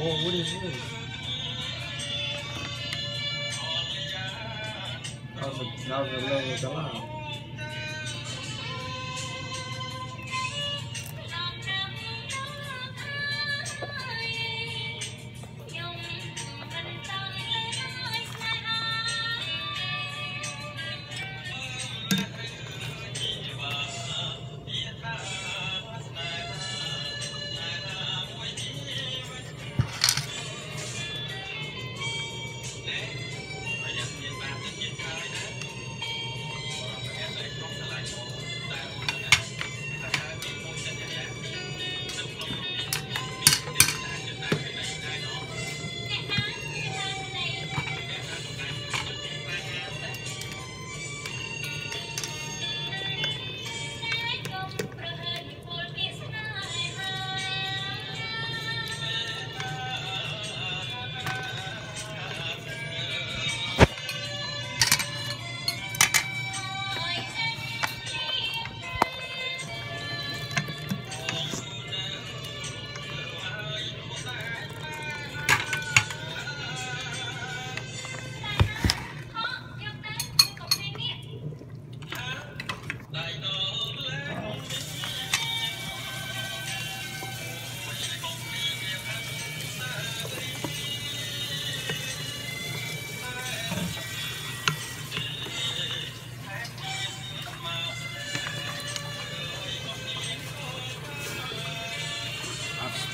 Oh, that was a, that was a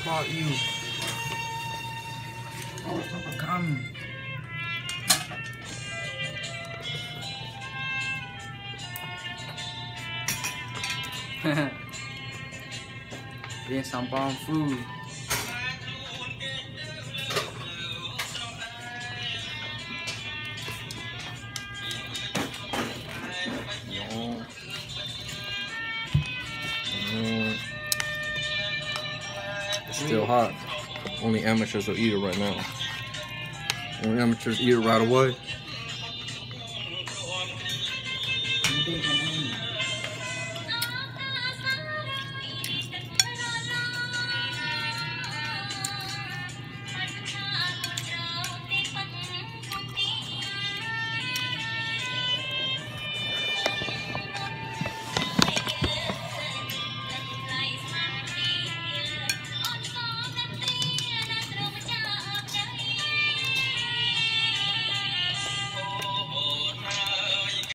July. You. Come. Getting some bomb food. Still hot. Only amateurs will eat it right now. Only amateurs eat it right away.